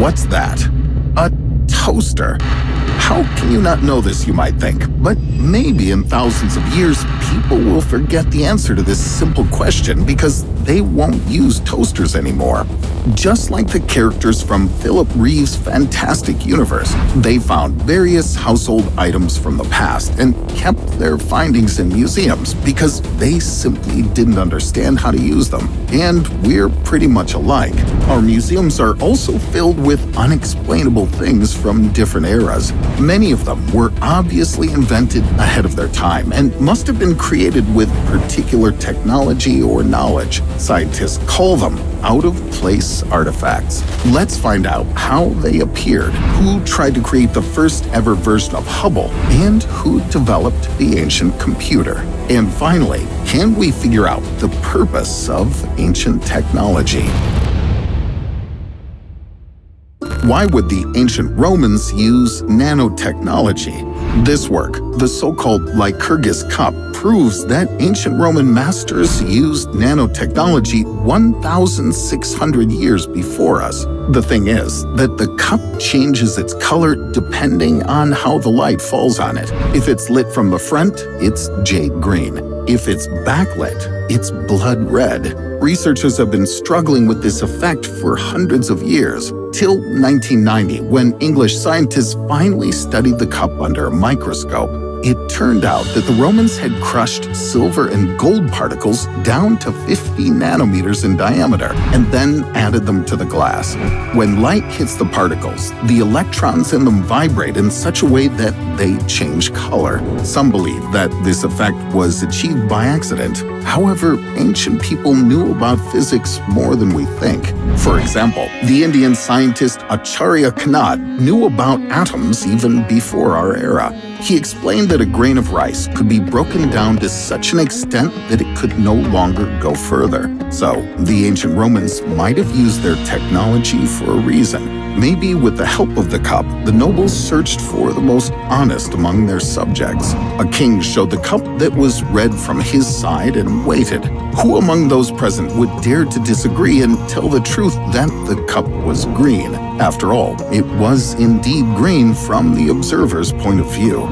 What's that? A toaster. How can you not know this, you might think? But maybe in thousands of years, people will forget the answer to this simple question because they won't use toasters anymore. Just like the characters from Philip Reeve's fantastic universe, they found various household items from the past and kept their findings in museums because they simply didn't understand how to use them. And we're pretty much alike. Our museums are also filled with unexplainable things from different eras. Many of them were obviously invented ahead of their time and must have been created with particular technology or knowledge. Scientists call them out of place artifacts. Let's find out how they appeared, who tried to create the first ever version of Hubble, and who developed the ancient computer. And finally, can we figure out the purpose of ancient technology? Why would the ancient Romans use nanotechnology? This work, the so-called Lycurgus Cup, proves that ancient Roman masters used nanotechnology 1,600 years before us. The thing is that the cup changes its color depending on how the light falls on it. If it's lit from the front, it's jade green. If it's backlit, it's blood red. Researchers have been struggling with this effect for hundreds of years, till 1990 when English scientists finally studied the cup under a microscope. It turned out that the Romans had crushed silver and gold particles down to 50 nanometers in diameter and then added them to the glass. When light hits the particles, the electrons in them vibrate in such a way that they change color. Some believe that this effect was achieved by accident. However, ancient people knew about physics more than we think. For example, the Indian scientist Acharya Kanad knew about atoms even before our era. He explained that a grain of rice could be broken down to such an extent that it could no longer go further. So, the ancient Romans might have used their technology for a reason. Maybe with the help of the cup, the nobles searched for the most honest among their subjects. A king showed the cup that was red from his side and waited. Who among those present would dare to disagree and tell the truth that the cup was green? After all, it was indeed green from the observer's point of view.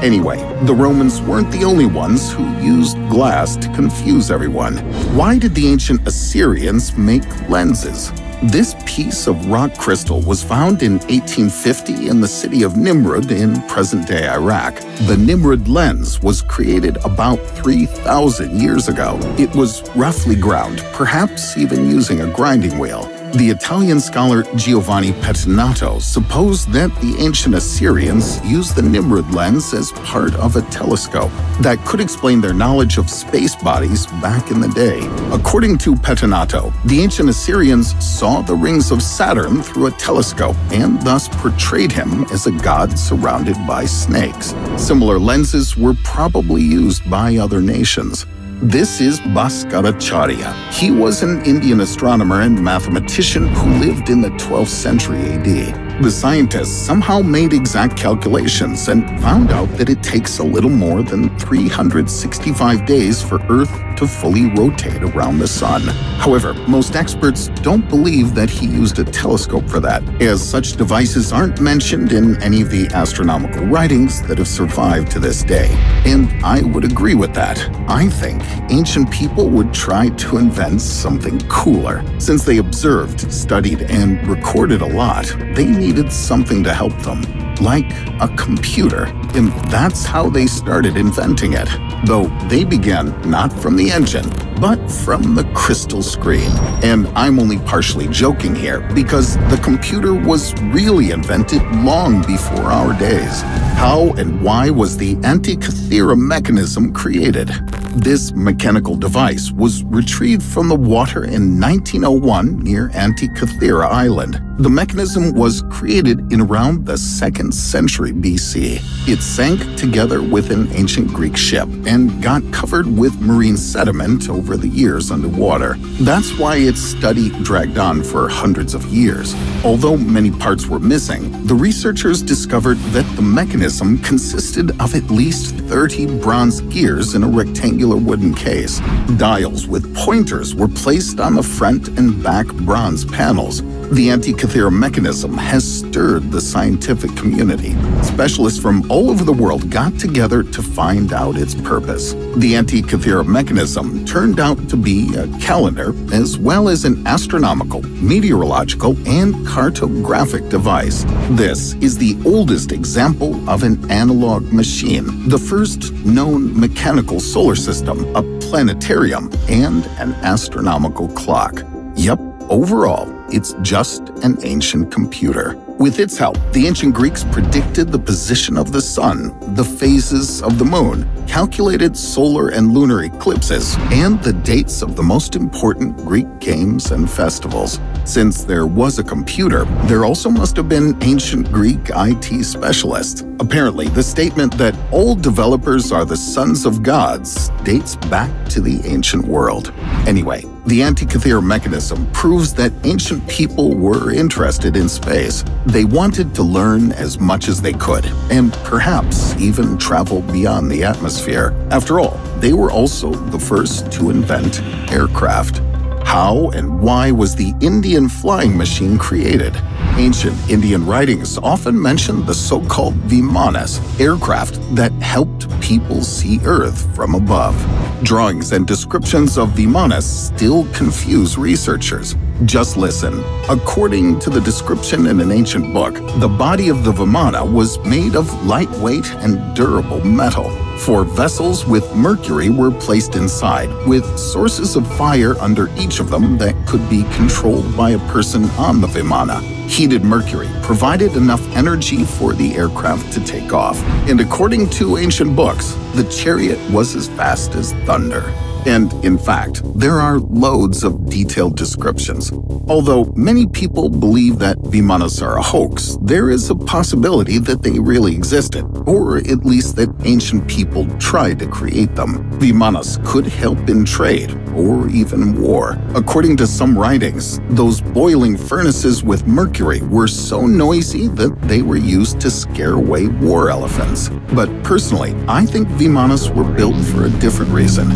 Anyway, the Romans weren't the only ones who used glass to confuse everyone. Why did the ancient Assyrians make lenses? This piece of rock crystal was found in 1850 in the city of Nimrud in present-day Iraq. The Nimrud lens was created about 3,000 years ago. It was roughly ground, perhaps even using a grinding wheel. The Italian scholar Giovanni Pettinato supposed that the ancient Assyrians used the Nimrud lens as part of a telescope that could explain their knowledge of space bodies back in the day. According to Pettinato, the ancient Assyrians saw the rings of Saturn through a telescope and thus portrayed him as a god surrounded by snakes. Similar lenses were probably used by other nations. This is Bhaskaracharya. He was an Indian astronomer and mathematician who lived in the 12th century AD. The scientists somehow made exact calculations and found out that it takes a little more than 365 days for Earth to fully rotate around the Sun. However, most experts don't believe that he used a telescope for that, as such devices aren't mentioned in any of the astronomical writings that have survived to this day. And I would agree with that. I think ancient people would try to invent something cooler. Since they observed, studied, and recorded a lot, they needed something to help them, like a computer. And that's how they started inventing it, though they began not from the engine, but from the crystal screen. And I'm only partially joking here, because the computer was really invented long before our days. How and why was the Antikythera mechanism created? This mechanical device was retrieved from the water in 1901 near Antikythera Island. The mechanism was created in around the 2nd century BC. It sank together with an ancient Greek ship and got covered with marine sediment over the years underwater. That's why its study dragged on for hundreds of years. Although many parts were missing, the researchers discovered that the mechanism consisted of at least 30 bronze gears in a rectangular wooden case. Dials with pointers were placed on the front and back bronze panels. The Antikythera mechanism has stirred the scientific community. Specialists from all over the world got together to find out its purpose. The Antikythera mechanism turned out to be a calendar as well as an astronomical, meteorological, and cartographic device. This is the oldest example of an analog machine, the first known mechanical solar system, a planetarium, and an astronomical clock. Yup, overall, it's just an ancient computer. With its help, the ancient Greeks predicted the position of the sun, the phases of the moon, calculated solar and lunar eclipses, and the dates of the most important Greek games and festivals. Since there was a computer, there also must have been ancient Greek IT specialists. Apparently, the statement that all developers are the sons of gods dates back to the ancient world. Anyway, the Antikythera mechanism proves that ancient people were interested in space. They wanted to learn as much as they could, and perhaps even travel beyond the atmosphere. After all, they were also the first to invent aircraft. How and why was the Indian flying machine created? Ancient Indian writings often mention the so-called Vimanas, aircraft that helped people see Earth from above. Drawings and descriptions of the Vimanas still confuse researchers. Just listen. According to the description in an ancient book, the body of the Vimana was made of lightweight and durable metal. Four vessels with mercury were placed inside, with sources of fire under each of them that could be controlled by a person on the Vimana. Heated mercury provided enough energy for the aircraft to take off, and according to ancient books, the chariot was as fast as thunder. And in fact, there are loads of detailed descriptions. Although many people believe that Vimanas are a hoax, there is a possibility that they really existed, or at least that ancient people tried to create them. Vimanas could help in trade, or even war. According to some writings, those boiling furnaces with mercury were so noisy that they were used to scare away war elephants. But personally, I think Vimanas were built for a different reason.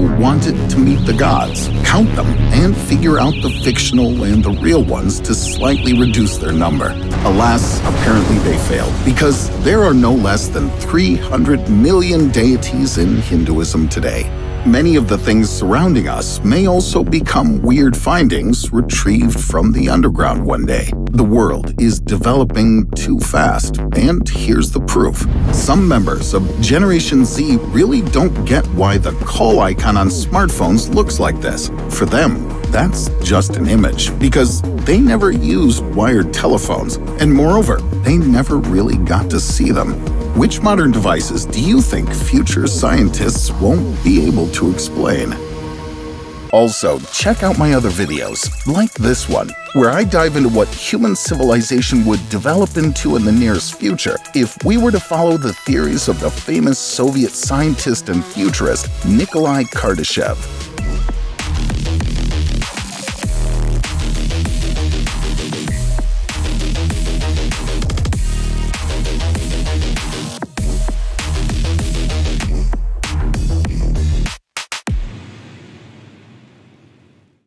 Wanted to meet the gods, count them, and figure out the fictional and the real ones to slightly reduce their number. Alas, apparently they failed, because there are no less than 300 million deities in Hinduism today. Many of the things surrounding us may also become weird findings retrieved from the underground one day. The world is developing too fast, and here's the proof. Some members of Generation Z really don't get why the call icon on smartphones looks like this. For them, that's just an image, because they never used wired telephones, and moreover, they never really got to see them. Which modern devices do you think future scientists won't be able to explain? Also, check out my other videos, like this one, where I dive into what human civilization would develop into in the nearest future if we were to follow the theories of the famous Soviet scientist and futurist Nikolai Kardashev.